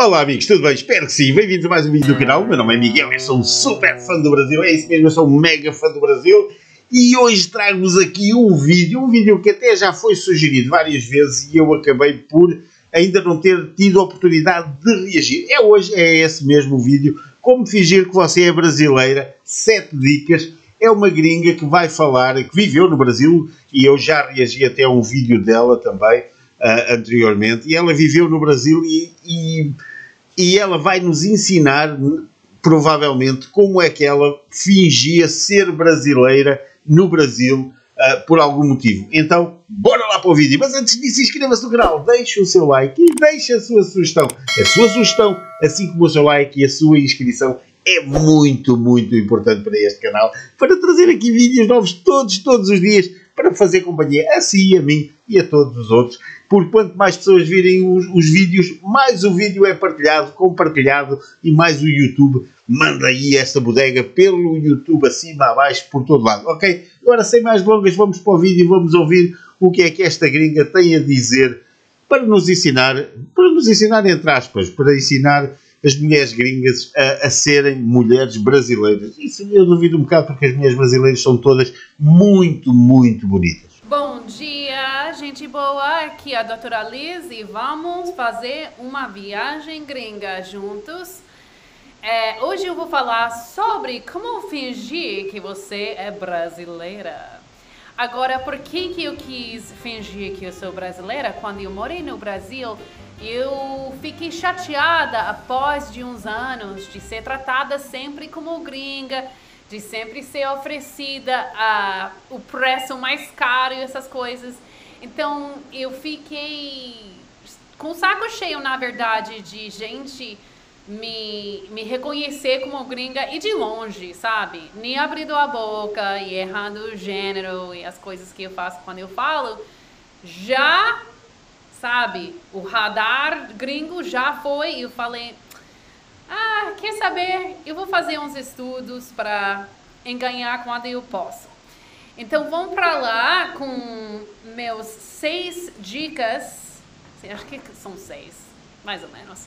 Olá amigos, tudo bem? Espero que sim. Bem-vindos a mais um vídeo do canal. Meu nome é Miguel, eu sou um super fã do Brasil. É isso mesmo, eu sou um mega fã do Brasil. E hoje trago-vos aqui um vídeo, um vídeo que até já foi sugerido várias vezes e eu acabei por ainda não ter tido a oportunidade de reagir. É hoje, é esse mesmo vídeo. Como fingir que você é brasileira. Sete dicas. É uma gringa que vai falar, que viveu no Brasil e eu já reagi até a um vídeo dela também uh, anteriormente. E ela viveu no Brasil e, e, e ela vai nos ensinar, provavelmente, como é que ela fingia ser brasileira no Brasil uh, por algum motivo. Então, bora lá para o vídeo. Mas antes disso, inscreva-se no canal, deixe o seu like e deixe a sua sugestão. A sua sugestão, assim como o seu like e a sua inscrição, é muito, muito importante para este canal, para trazer aqui vídeos novos todos, todos os dias, para fazer companhia a si, a mim e a todos os outros porque quanto mais pessoas virem os, os, vídeos, mais o vídeo é partilhado, compartilhado e mais o YouTube manda aí essa bodega pelo YouTube acima, abaixo, por todo lado, ok? Agora, sem mais delongas, vamos para o vídeo e vamos ouvir o que é que esta gringa tem a dizer para nos ensinar, para nos ensinar entre aspas, para ensinar as mulheres gringas a, a, serem mulheres brasileiras. Isso eu duvido um bocado porque as mulheres brasileiras são todas muito, muito bonitas. Bom dia, gente boa. Aqui é a doutora Liz e vamos fazer uma viagem gringa juntos. É, hoje eu vou falar sobre como fingir que você é brasileira. Agora, por que, que eu quis fingir que eu sou brasileira? Quando eu morei no Brasil, eu fiquei chateada após de uns anos de ser tratada sempre como gringa de sempre ser oferecida a, o preço mais caro e essas coisas. Então eu fiquei com o saco cheio, na verdade, de gente me, me reconhecer como gringa e de longe, sabe? Nem abrindo a boca e errando o gênero e as coisas que eu faço quando eu falo. Já, sabe, o radar gringo já foi. Eu falei, ah, quer saber? Eu vou fazer uns estudos para enganar quando eu posso. Então vamos para lá com meus seis dicas. Acho que são seis, mais ou menos.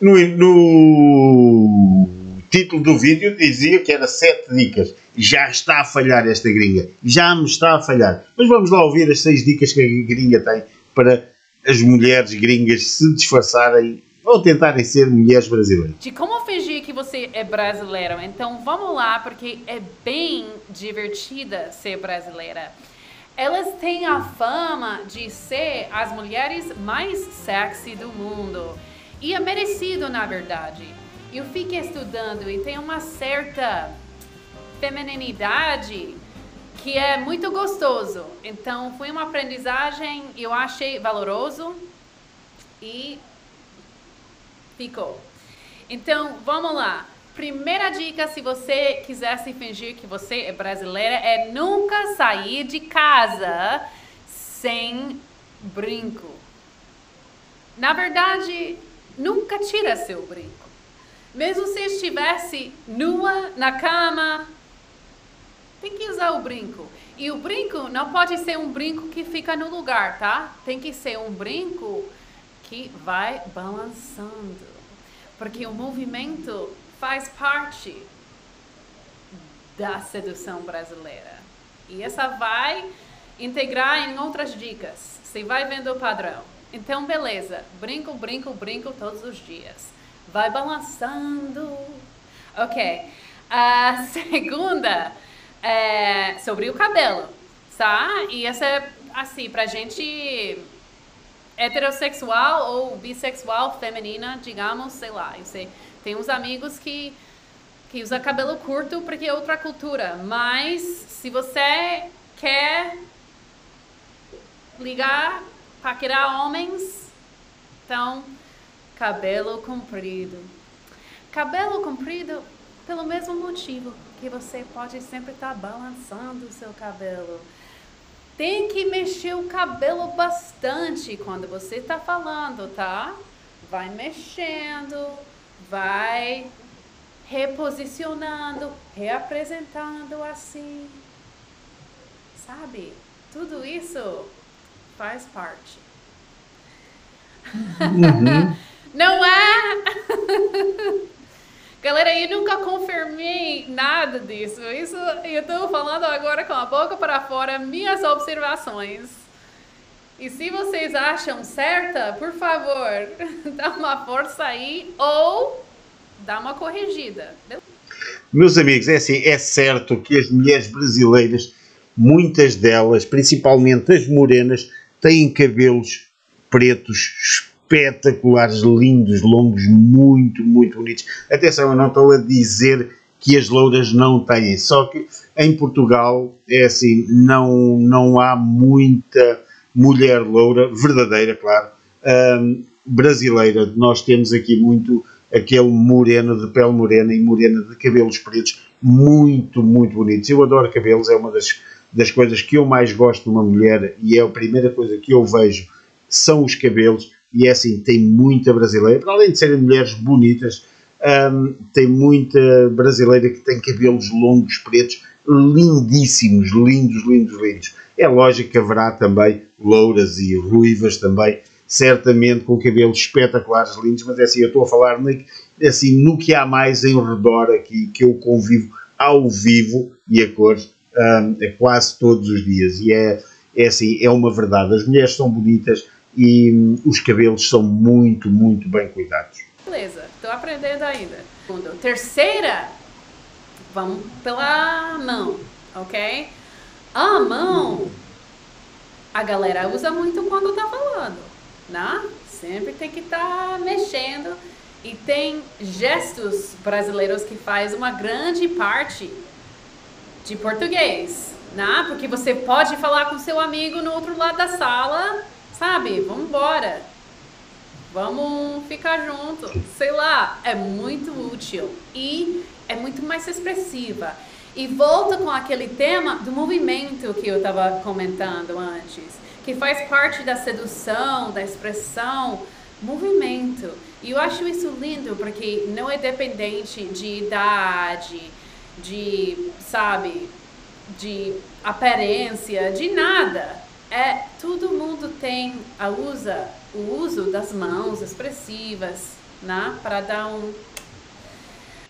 No, no título do vídeo dizia que era sete dicas. Já está a falhar esta gringa. Já me está a falhar. Mas vamos lá ouvir as seis dicas que a gringa tem para as mulheres gringas se disfarçarem ou tentarem ser mulheres brasileiras. De como fingir que você é brasileiro. Então vamos lá, porque é bem divertida ser brasileira. Elas têm a fama de ser as mulheres mais sexy do mundo. E é merecido, na verdade. Eu fiquei estudando e tem uma certa feminilidade que é muito gostoso. Então foi uma aprendizagem, eu achei valoroso e Ficou. Então, vamos lá. Primeira dica, se você quiser se fingir que você é brasileira, é nunca sair de casa sem brinco. Na verdade, nunca tira seu brinco. Mesmo se estivesse nua na cama, tem que usar o brinco. E o brinco não pode ser um brinco que fica no lugar, tá? Tem que ser um brinco que vai balançando. Porque o movimento faz parte da sedução brasileira. E essa vai integrar em outras dicas. Você vai vendo o padrão. Então, beleza. Brinco, brinco, brinco todos os dias. Vai balançando. Ok. A segunda é sobre o cabelo, tá? E essa é, assim, pra gente heterossexual ou bissexual feminina, digamos, sei lá. Eu sei, tem uns amigos que que usa cabelo curto porque é outra cultura, mas se você quer ligar, paquerar homens, então cabelo comprido. Cabelo comprido pelo mesmo motivo que você pode sempre estar tá balançando o seu cabelo tem que mexer o cabelo bastante quando você está falando, tá? Vai mexendo, vai reposicionando, reapresentando assim. Sabe? Tudo isso faz parte. Uhum. Não é? Galera, eu nunca confirmei nada disso. Isso eu estou falando agora com a boca para fora, minhas observações. E se vocês acham certa, por favor, dá uma força aí ou dá uma corrigida. Meus amigos, é assim, é certo que as mulheres brasileiras, muitas delas, principalmente as morenas, têm cabelos pretos espetaculares, lindos, longos, muito, muito bonitos. Atenção, eu não estou a dizer que as louras não têm, só que em Portugal é assim, não, não há muita mulher loura, verdadeira, claro, um, brasileira. Nós temos aqui muito aquele moreno de pele morena e morena de cabelos pretos, muito, muito bonitos. Eu adoro cabelos, é uma das, das coisas que eu mais gosto de uma mulher e é a primeira coisa que eu vejo são os cabelos. E é assim, tem muita brasileira, para além de serem mulheres bonitas, um, tem muita brasileira que tem cabelos longos, pretos, lindíssimos, lindos, lindos, lindos. É lógico que haverá também louras e ruivas também, certamente com cabelos espetaculares, lindos, mas é assim, eu estou a falar assim, no que há mais em redor aqui, que eu convivo ao vivo e a cor um, é quase todos os dias. E é, é assim, é uma verdade. As mulheres são bonitas e um, os cabelos são muito, muito bem cuidados. Beleza, estou aprendendo ainda. Terceira, vamos pela mão, ok? A mão, a galera usa muito quando tá falando né? Sempre tem que estar tá mexendo. E tem gestos brasileiros que faz uma grande parte de português, né? Porque você pode falar com seu amigo no outro lado da sala, sabe? Vamos embora. Vamos ficar junto. Sei lá, é muito útil e é muito mais expressiva. E volta com aquele tema do movimento que eu estava comentando antes que faz parte da sedução, da expressão, movimento. E eu acho isso lindo porque não é dependente de idade, de, sabe, de aparência, de nada. É todo mundo tem a usa o uso das mãos expressivas, né, para dar um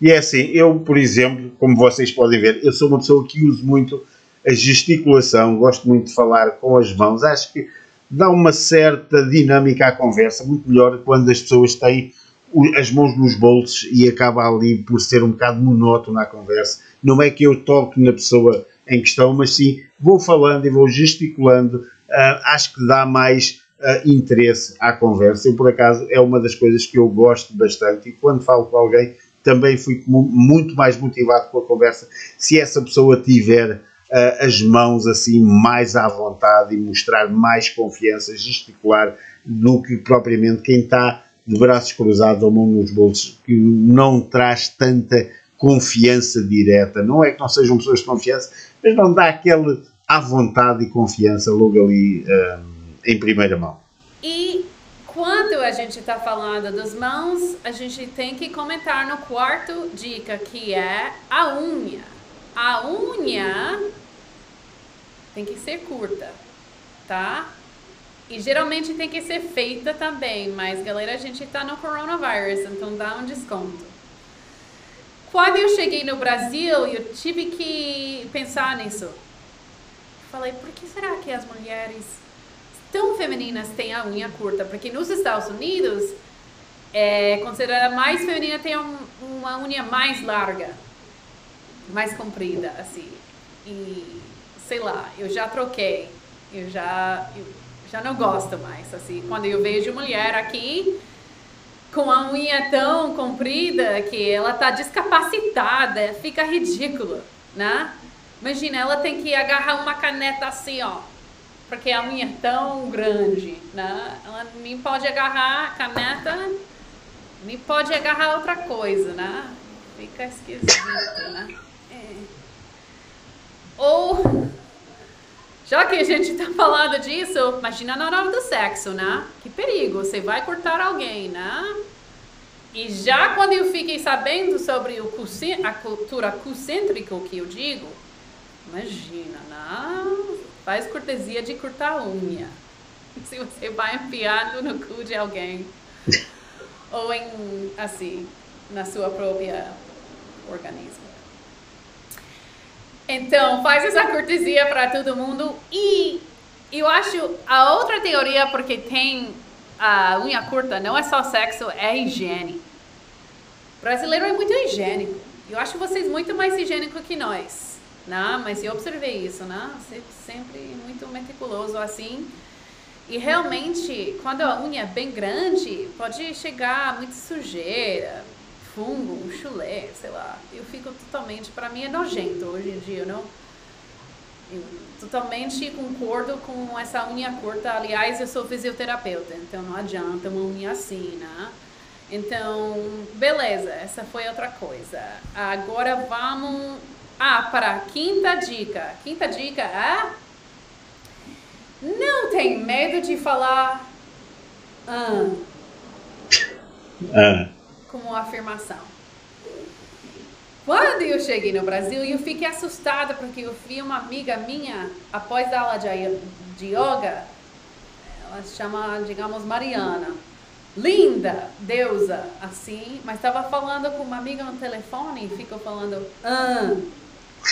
e é assim, eu, por exemplo, como vocês podem ver, eu sou uma pessoa que uso muito a gesticulação, gosto muito de falar com as mãos, acho que dá uma certa dinâmica à conversa, muito melhor quando as pessoas têm as mãos nos bolsos e acaba ali por ser um bocado monótono na conversa. Não é que eu toque na pessoa em questão, mas sim vou falando e vou gesticulando, uh, acho que dá mais uh, interesse à conversa. Eu, por acaso, é uma das coisas que eu gosto bastante e quando falo com alguém também fico muito mais motivado com a conversa se essa pessoa tiver uh, as mãos assim mais à vontade e mostrar mais confiança, gesticular, do que propriamente quem está de braços cruzados ou mão nos bolsos, que não traz tanta confiança direta. Não é que não sejam pessoas de confiança, mas não dá aquele à vontade e confiança logo ali uh, em primeira mão. E quando a gente está falando das mãos, a gente tem que comentar no quarto dica, que é a unha. A unha tem que ser curta, tá? E geralmente tem que ser feita também, mas galera, a gente tá no coronavírus, então dá um desconto. Quando eu cheguei no Brasil, eu tive que pensar nisso. Falei, por que será que as mulheres tão femininas têm a unha curta? Porque nos Estados Unidos, é considerada mais feminina tem um, uma unha mais larga, mais comprida, assim. E sei lá, eu já troquei, eu já, eu já não gosto mais, assim, quando eu vejo mulher aqui com a unha tão comprida que ela tá descapacitada, fica ridículo, né? Imagina, ela tem que agarrar uma caneta assim, ó, porque a unha é tão grande, né? Ela nem pode agarrar a caneta, nem pode agarrar outra coisa, né? Fica esquisito, né? É. Ou já que a gente tá falando disso, imagina na hora do sexo, né? Que perigo, você vai cortar alguém, né? E já quando eu fiquei sabendo sobre o a cultura concêntrica que eu digo, imagina, né? Faz cortesia de cortar a unha. Se você vai enfiando no cu de alguém. ou em, assim, na sua própria organismo. Então, faz essa cortesia para todo mundo. E eu acho a outra teoria, porque tem a unha curta, não é só sexo, é higiene. O brasileiro é muito higiênico. Eu acho vocês muito mais higiênicos que nós. Né? Mas eu observei isso, né? Sempre muito meticuloso assim. E realmente, quando a unha é bem grande, pode chegar muita sujeira, fungo, um chulé, sei lá. Eu fico totalmente, para mim é nojento hoje em dia, não? Eu totalmente concordo com essa unha curta. Aliás, eu sou fisioterapeuta, então não adianta uma unha assim, né? Então, beleza, essa foi outra coisa. Agora vamos. Ah, para a quinta dica. Quinta dica é. Não tem medo de falar. Ah. Ah como afirmação. Quando eu cheguei no Brasil, eu fiquei assustada porque eu vi uma amiga minha, após a aula de, yoga, ela se chama, digamos, Mariana. Linda, deusa, assim, mas estava falando com uma amiga no telefone e ficou falando, ah,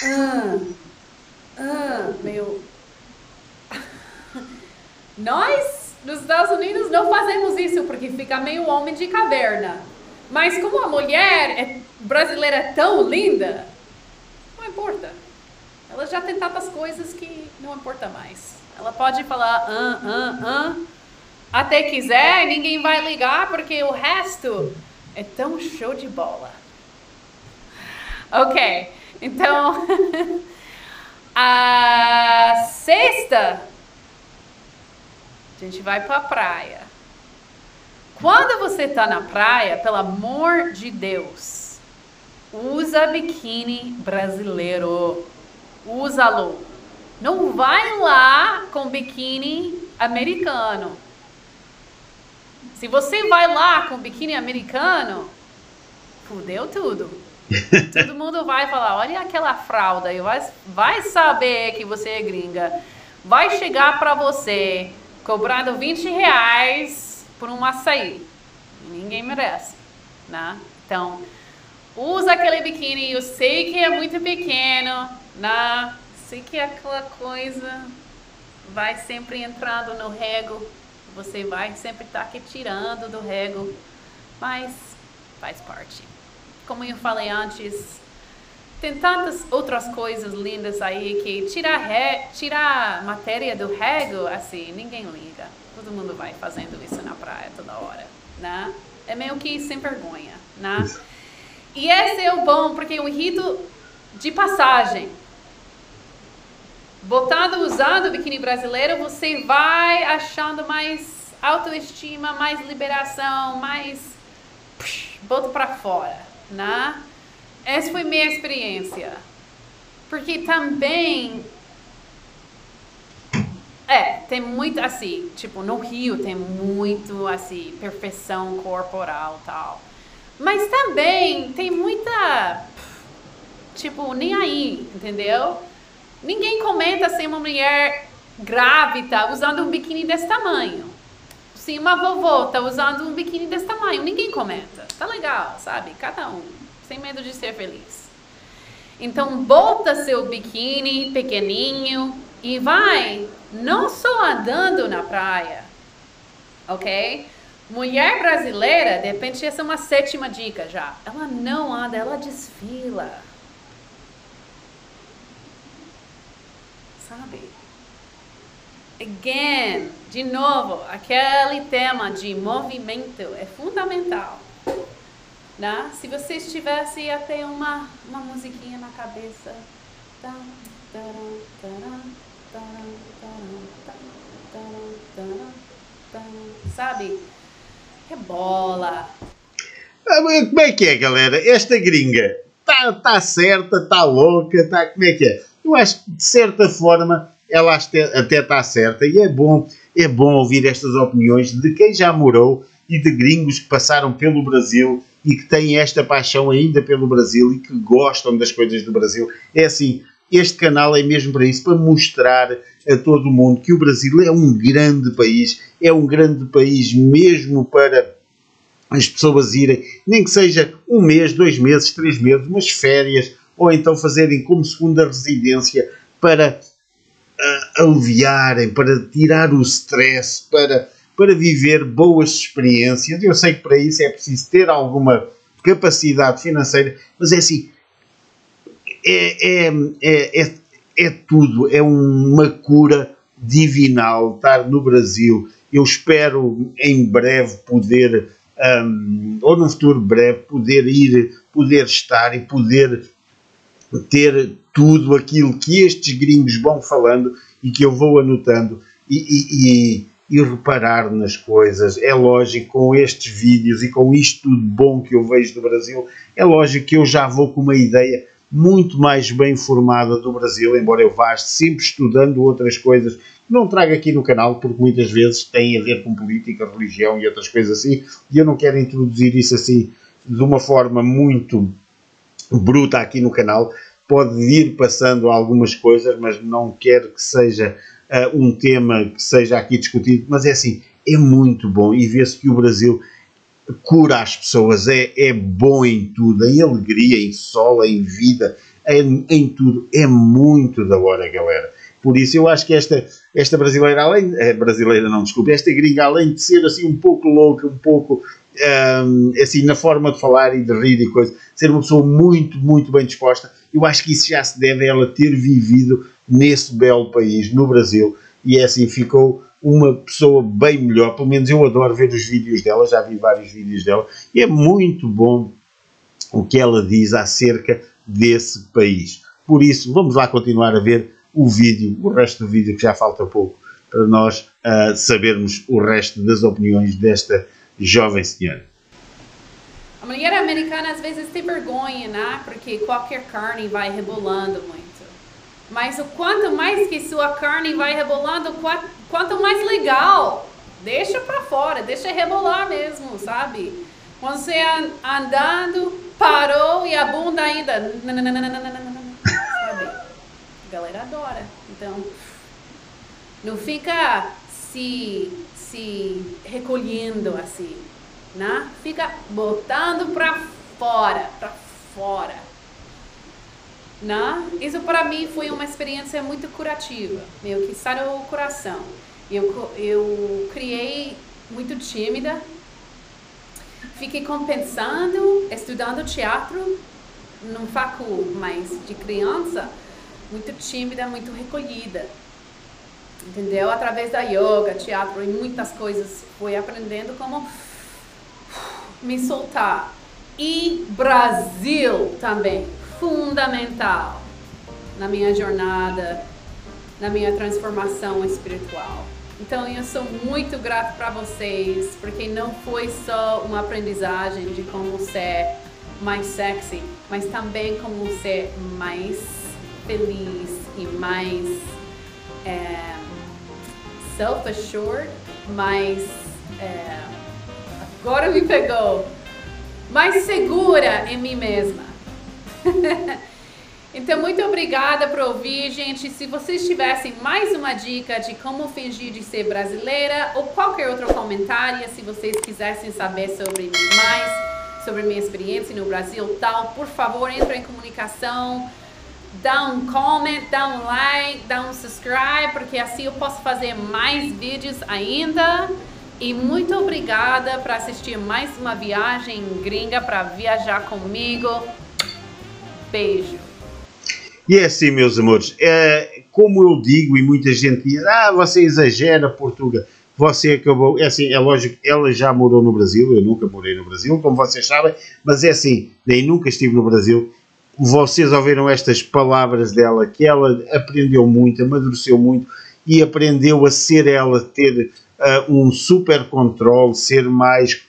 ah, ah, meu. Nós, nos Estados Unidos, não fazemos isso porque fica meio homem de caverna. Mas como a mulher é, brasileira é tão linda, não importa. Ela já tem tantas coisas que não importa mais. Ela pode falar ah, ah, ah, até quiser, ninguém vai ligar porque o resto é tão show de bola. Ok, então a sexta a gente vai para a praia. Quando você está na praia, pelo amor de Deus, usa biquíni brasileiro. Usa-lo. Não vai lá com biquíni americano. Se você vai lá com biquíni americano, fudeu tudo. Todo mundo vai falar, olha aquela fralda, e vai, vai saber que você é gringa. Vai chegar para você cobrando 20 reais por um açaí. Ninguém merece, né? Então, usa aquele biquíni, eu sei que é muito pequeno, né? Sei que aquela coisa vai sempre entrando no rego, você vai sempre estar tá aqui tirando do rego, mas faz parte. Como eu falei antes, tem tantas outras coisas lindas aí que tirar, tirar matéria do rego, assim, ninguém liga. Todo mundo vai fazendo isso na praia toda hora, né? É meio que sem vergonha, né? E esse é o bom, porque o rito de passagem. Botando, usando o biquíni brasileiro, você vai achando mais autoestima, mais liberação, mais boto para fora, né? Essa foi minha experiência. Porque também é, tem muito assim, tipo, no Rio tem muito assim, perfeição corporal tal. Mas também tem muita tipo, nem aí, entendeu? Ninguém comenta se uma mulher grávida usando um biquíni desse tamanho. Se uma vovó tá usando um biquíni desse tamanho, ninguém comenta. Tá legal, sabe? Cada um, sem medo de ser feliz. Então, bota seu biquíni pequenininho e vai não só andando na praia, ok? Mulher brasileira, de repente essa é uma sétima dica já. Ela não anda, ela desfila. Sabe? Again, de novo, aquele tema de movimento é fundamental. Né? Se você estivesse até uma, uma musiquinha na cabeça. Tá, Sabe? Rebola. Ah, como é que é, galera? Esta gringa está tá certa, está louca, tá, como é que é? Eu acho que de certa forma ela até está certa e é bom, é bom ouvir estas opiniões de quem já morou e de gringos que passaram pelo Brasil e que têm esta paixão ainda pelo Brasil e que gostam das coisas do Brasil. É assim, este canal é mesmo para isso, para mostrar a todo mundo que o Brasil é um grande país, é um grande país mesmo para as pessoas irem, nem que seja um mês, dois meses, três meses, umas férias, ou então fazerem como segunda residência para uh, aliviarem, para tirar o stress, para, para viver boas experiências. Eu sei que para isso é preciso ter alguma capacidade financeira, mas é assim, é, é, é, é, é tudo, é uma cura divinal estar no Brasil. Eu espero em breve poder, um, ou num futuro breve, poder ir, poder estar e poder ter tudo aquilo que estes gringos vão falando e que eu vou anotando e, e, e, e, reparar nas coisas. É lógico, com estes vídeos e com isto tudo bom que eu vejo do Brasil, é lógico que eu já vou com uma ideia muito mais bem formada do Brasil, embora eu vá sempre estudando outras coisas que não trago aqui no canal, porque muitas vezes têm a ver com política, religião e outras coisas assim, e eu não quero introduzir isso assim de uma forma muito bruta aqui no canal, pode ir passando algumas coisas, mas não quero que seja uh, um tema que seja aqui discutido, mas é assim, é muito bom e vê-se que o Brasil cura as pessoas, é, é bom em tudo, em alegria, em sol, em vida, em, em tudo, é muito da hora, galera. Por isso eu acho que esta, esta brasileira, além, é, brasileira não, desculpe, esta gringa, além de ser assim um pouco louca, um pouco um, assim na forma de falar e de rir e coisa, ser uma pessoa muito, muito bem disposta, eu acho que isso já se deve a ela ter vivido nesse belo país, no Brasil, e é assim, ficou uma pessoa bem melhor, pelo menos eu adoro ver os vídeos dela, já vi vários vídeos dela, e é muito bom o que ela diz acerca desse país. Por isso, vamos lá continuar a ver o vídeo, o resto do vídeo que já falta pouco, para nós uh, sabermos o resto das opiniões desta jovem senhora. A mulher americana às vezes tem vergonha, né? Porque qualquer carne vai rebolando muito. Mas o quanto mais que sua carne vai rebolando, quanto mais legal. Deixa pra fora, deixa rebolar mesmo, sabe? Quando você andando, parou e a bunda ainda. Sabe? A galera adora. Então, não fica se, se recolhendo assim né? Fica botando para fora, para fora. Né? Isso para mim foi uma experiência muito curativa, meio que sarou o coração. Eu, eu criei muito tímida, fiquei compensando, estudando teatro num facul, mas de criança, muito tímida, muito recolhida. Entendeu? Através da yoga, teatro e muitas coisas, fui aprendendo como me soltar. E Brasil também, fundamental na minha jornada, na minha transformação espiritual. Então eu sou muito grato para vocês, porque não foi só uma aprendizagem de como ser mais sexy, mas também como ser mais feliz e mais é, self-assured, mais é, Agora me pegou. Mais segura em mim mesma. então, muito obrigada por ouvir, gente. Se vocês tivessem mais uma dica de como fingir de ser brasileira ou qualquer outro comentário, se vocês quisessem saber sobre mais sobre minha experiência no Brasil tal, por favor, entre em comunicação, dá um comment, dá um like, dá um subscribe, porque assim eu posso fazer mais vídeos ainda. E muito obrigada por assistir mais uma viagem gringa para viajar comigo. Beijo. E é assim, meus amores, é, como eu digo e muita gente diz, ah, você exagera, Portugal. Você acabou, é assim, é lógico, ela já morou no Brasil, eu nunca morei no Brasil, como vocês sabem, mas é assim, nem nunca estive no Brasil. Vocês ouviram estas palavras dela, que ela aprendeu muito, amadureceu muito e aprendeu a ser ela, ter uh, um super controle, ser mais,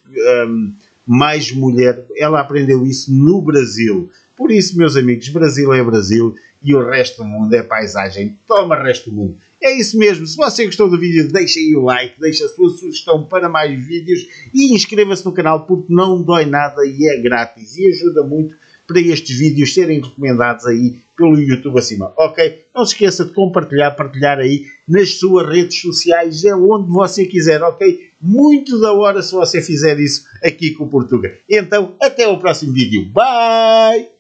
um, mais mulher. Ela aprendeu isso no Brasil. Por isso, meus amigos, Brasil é Brasil e o resto do mundo é paisagem. Toma resto do mundo. É isso mesmo. Se você gostou do vídeo, deixa aí o like, deixa a sua sugestão para mais vídeos e inscreva-se no canal porque não dói nada e é grátis e ajuda muito para estes vídeos serem recomendados aí pelo YouTube acima, ok? Não se esqueça de compartilhar, partilhar aí nas suas redes sociais, é onde você quiser, ok? Muito da hora se você fizer isso aqui com o Portuga. Então, até o próximo vídeo. Bye!